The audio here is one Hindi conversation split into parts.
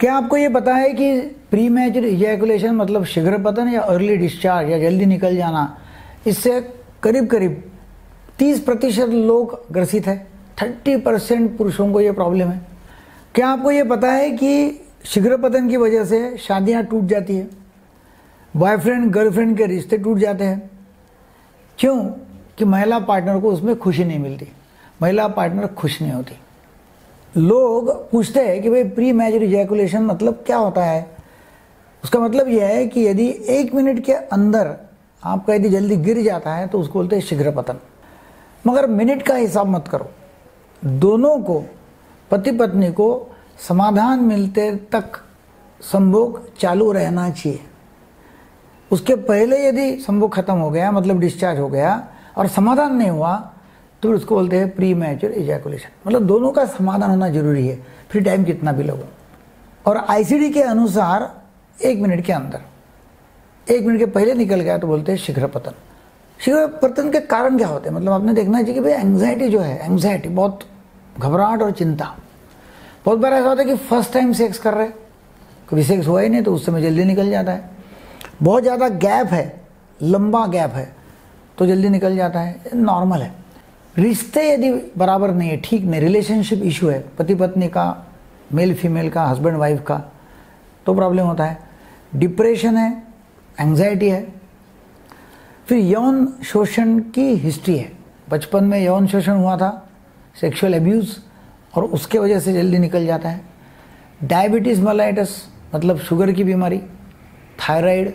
क्या आपको ये पता है कि प्री मैचर इजैकुलेशन मतलब शीघ्र पतन या अर्ली डिस्चार्ज या जल्दी निकल जाना, इससे करीब करीब 30 प्रतिशत लोग ग्रसित है। 30 परसेंट पुरुषों को ये प्रॉब्लम है। क्या आपको ये पता है कि शीघ्र पतन की वजह से शादियाँ टूट जाती है? बॉयफ्रेंड गर्लफ्रेंड के रिश्ते टूट जाते हैं। क्यों? कि महिला पार्टनर को उसमें खुशी नहीं मिलती। महिला पार्टनर खुश नहीं होती। लोग पूछते हैं कि भाई प्री मैच रिजैकुलेशन मतलब क्या होता है? उसका मतलब यह है कि यदि एक मिनट के अंदर आपका यदि जल्दी गिर जाता है तो उसको बोलते हैं शीघ्र पतन मगर मिनट का हिसाब मत करो। दोनों को पति पत्नी को समाधान मिलते तक संभोग चालू रहना चाहिए। उसके पहले यदि संभोग खत्म हो गया मतलब डिस्चार्ज हो गया, और समाधान नहीं हुआ तो उसको बोलते हैं प्री मैच्योर इजैकुलेशन मतलब दोनों का समाधान होना ज़रूरी है, फिर टाइम कितना भी लगो। और आईसीडी के अनुसार एक मिनट के अंदर, एक मिनट के पहले निकल गया तो बोलते हैं शीघ्र पतन। शीघ्र पतन के कारण क्या होते हैं? मतलब आपने देखना चाहिए कि भाई एंग्जाइटी जो है एंग्जाइटी बहुत घबराहट और चिंता। बहुत बार ऐसा होता है कि फ़र्स्ट टाइम सेक्स कर रहे कभी सेक्स हुआ ही नहीं तो उस समय जल्दी निकल जाता है। बहुत ज़्यादा गैप है, लंबा गैप है तो जल्दी निकल जाता है। नॉर्मल है। रिश्ते यदि बराबर नहीं है, ठीक नहीं रिलेशनशिप इशू है पति पत्नी का मेल फीमेल का हस्बैंड वाइफ का तो प्रॉब्लम होता है। डिप्रेशन है एंजाइटी है, फिर यौन शोषण की हिस्ट्री है। बचपन में यौन शोषण हुआ था सेक्सुअल एब्यूज़ और उसके वजह से जल्दी निकल जाता है। डायबिटीज़ मलाइटस मतलब शुगर की बीमारी थायराइड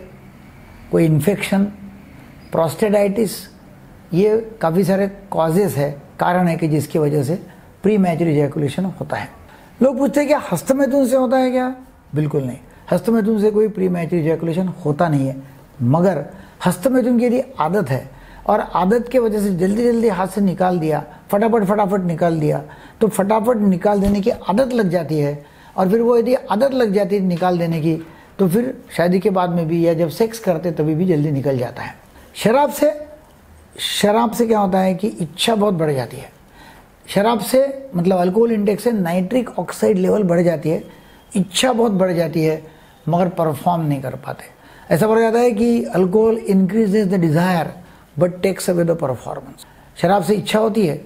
कोई इन्फेक्शन प्रोस्टेडाइटिस ये काफ़ी सारे कॉजेस है, कारण है कि जिसकी वजह से प्री मैचर इजैकुलेशन होता है। लोग पूछते हैं क्या हस्तमैथुन से होता है क्या? बिल्कुल नहीं। हस्तमैथुन से कोई प्री मैचर इजैकुलेशन होता नहीं है। मगर हस्तमैथुन की यदि आदत है और आदत के वजह से जल्दी जल्दी हाथ से निकाल दिया, फटाफट फटाफट निकाल दिया तो फटाफट निकाल देने की आदत लग जाती है और फिर वो यदि आदत लग जाती है निकाल देने की तो फिर शादी के बाद में भी या जब सेक्स करते तभी भी जल्दी निकल जाता है। शराब से शराब से क्या होता है कि इच्छा बहुत बढ़ जाती है। शराब से मतलब अल्कोहल इंडेक्स से नाइट्रिक ऑक्साइड लेवल बढ़ जाती है, इच्छा बहुत बढ़ जाती है, मगर परफॉर्म नहीं कर पाते। ऐसा बढ़ जाता है कि alcohol increases the desire but takes away the performance शराब से इच्छा होती है,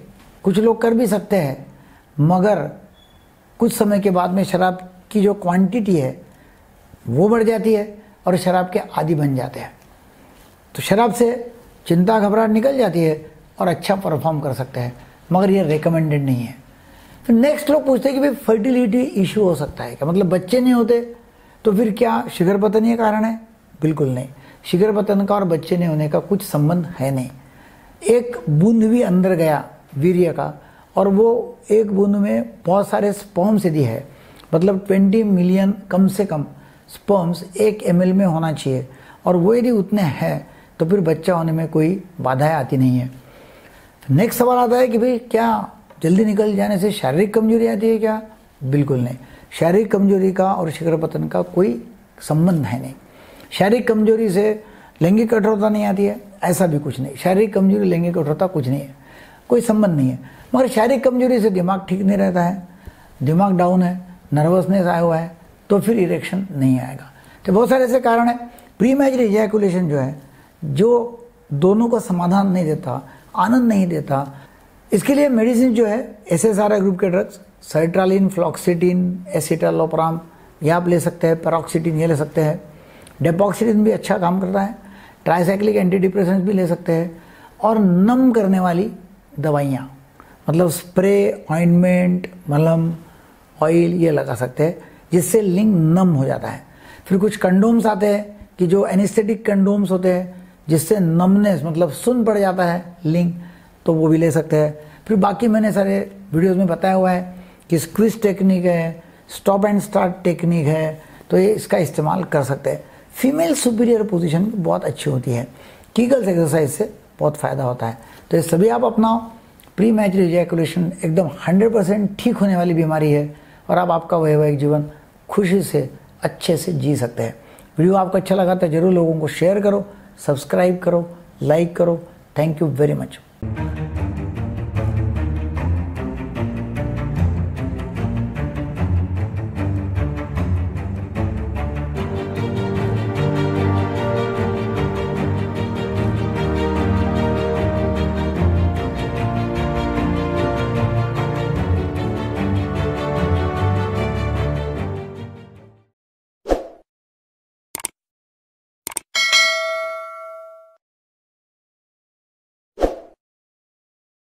कुछ लोग कर भी सकते हैं, मगर कुछ समय के बाद में शराब की जो क्वांटिटी है, वो बढ़ जाती है और शराब के आदि बन जाते हैं। तो शराब से चिंता घबराहट निकल जाती है और अच्छा परफॉर्म कर सकते हैं, मगर ये रिकमेंडेड नहीं है। फिर नेक्स्ट लोग पूछते हैं कि भाई फर्टिलिटी इशू हो सकता है क्या? मतलब बच्चे नहीं होते तो फिर क्या शिगर पतन ये कारण है? बिल्कुल नहीं। शिगर पतन का और बच्चे नहीं होने का कुछ संबंध है नहीं। एक बूंद भी अंदर गया वीर्य का, और वो एक बूंद में बहुत सारे स्पर्म्स यदि है मतलब 20 मिलियन कम से कम स्पर्म्स एक एम में होना चाहिए, और वो यदि उतने हैं तो फिर बच्चा होने में कोई बाधाएँ आती नहीं है। नेक्स्ट सवाल आता है कि भाई, क्या जल्दी निकल जाने से शारीरिक कमज़ोरी आती है क्या? बिल्कुल नहीं। शारीरिक कमज़ोरी का और शिखर पतन का कोई संबंध है नहीं। शारीरिक कमज़ोरी से लैंगिक कठोरता नहीं आती है, ऐसा भी कुछ नहीं। शारीरिक कमज़ोरी, लैंगिक कठोरता कुछ नहीं है, कोई संबंध नहीं है। मगर शारीरिक कमज़ोरी से दिमाग ठीक नहीं रहता है, दिमाग डाउन है, नर्वसनेस आया हुआ है तो फिर इरेक्शन नहीं आएगा। तो बहुत सारे ऐसे कारण है। प्री मैच इजैकुलेशन जो है जो दोनों का समाधान नहीं देता, आनंद नहीं देता। इसके लिए मेडिसिन जो है एस एस आर ग्रुप के ड्रग्स साइट्रालिन फ्लॉक्सीटिन एसिटालोपराम ये आप ले सकते हैं पेरोक्सीटिन ये ले सकते हैं। डेपोक्सीटिन भी अच्छा काम करता है ट्राईसाइक्लिक एंटी डिप्रेशन भी ले सकते हैं, और नम करने वाली दवाइयाँ मतलब स्प्रे ऑइंटमेंट मलम ऑयल ये लगा सकते हैं, जिससे लिंग नम हो जाता है। फिर कुछ कंडोम्स आते हैं, कि जो एनिस्थेटिक कंडोम्स होते हैं जिससे नमनेस मतलब सुन पड़ जाता है लिंग तो वो भी ले सकते हैं। फिर बाकी मैंने सारे वीडियोस में बताया हुआ है कि स्क्विज टेक्निक है स्टॉप एंड स्टार्ट टेक्निक है तो ये इसका इस्तेमाल कर सकते हैं। फीमेल सुपीरियर पोजीशन बहुत अच्छी होती है। कीगल्स एक्सरसाइज से बहुत फ़ायदा होता है। तो ये सभी आप अपनाओ। प्री मैच रिजैकुलेशन एकदम 100 परसेंट ठीक होने वाली बीमारी है और आप आपका वैवाहिक जीवन खुशी से, अच्छे से जी सकते हैं। वीडियो आपको अच्छा लगा तो ज़रूर लोगों को शेयर करो। सब्सक्राइब करो लाइक करो। Thank you very much